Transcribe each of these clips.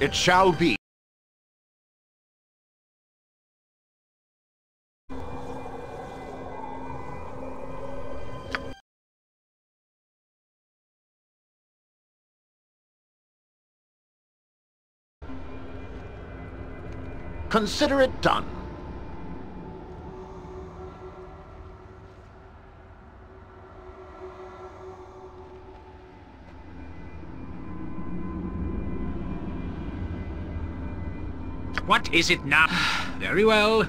It shall be. Consider it done. What is it now? Very well.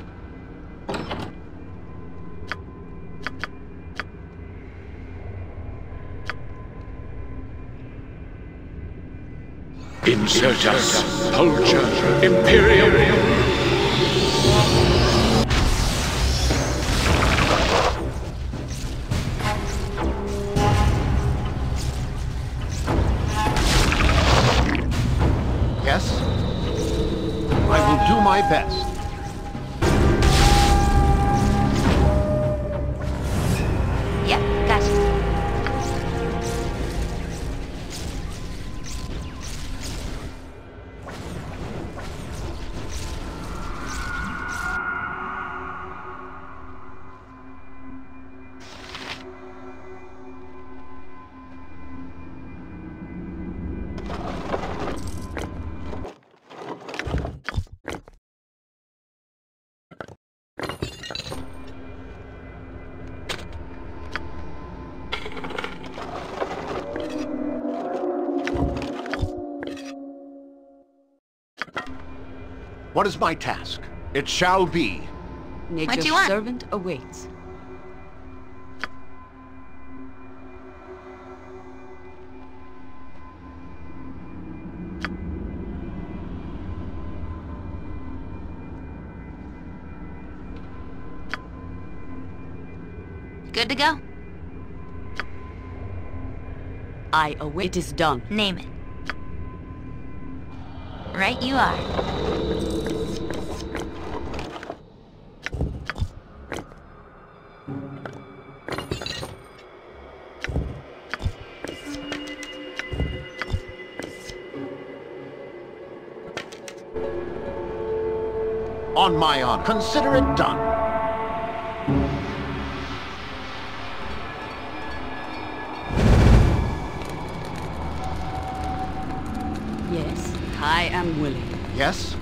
Insurgents, Culture, Imperium. Do my best. Yeah, gotcha. What is my task? It shall be. What do you want? servant awaits. Good to go? I await. It is done. Name it. Right you are. On my honor. Consider it done. Yes, I am willing. Yes?